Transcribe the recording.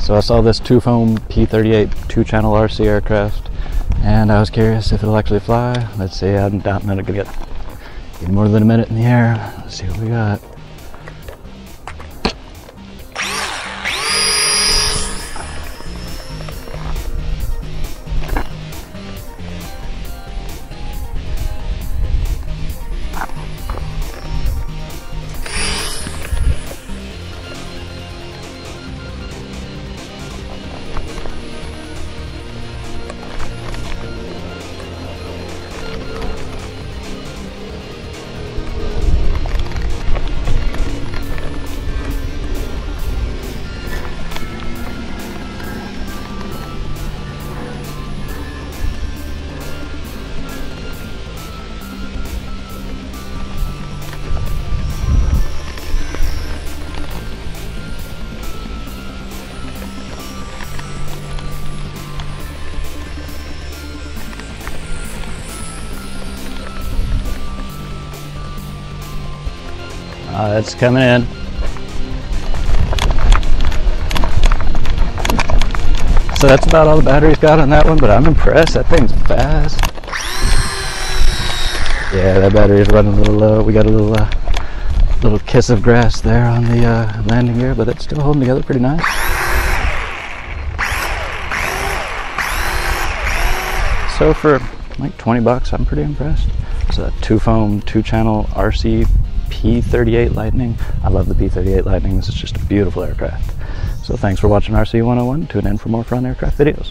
So I saw this Tuffoam P-38 two channel RC aircraft and I was curious if it'll actually fly. Let's see, I'm doubting it'll get more than a minute in the air. Let's see what we got. Uh, it's coming in. So that's about all the batteries got on that one, but I'm impressed. That thing's fast. Yeah, that battery is running a little low. We got a little uh, little kiss of grass there on the uh, landing gear, but it's still holding together pretty nice. So for like 20 bucks, I'm pretty impressed. It's a Tuffoam, two channel RC P38 Lightning. I love the P38 Lightning. This is just a beautiful aircraft. So thanks for watching RC 101. Tune in for more fun aircraft videos.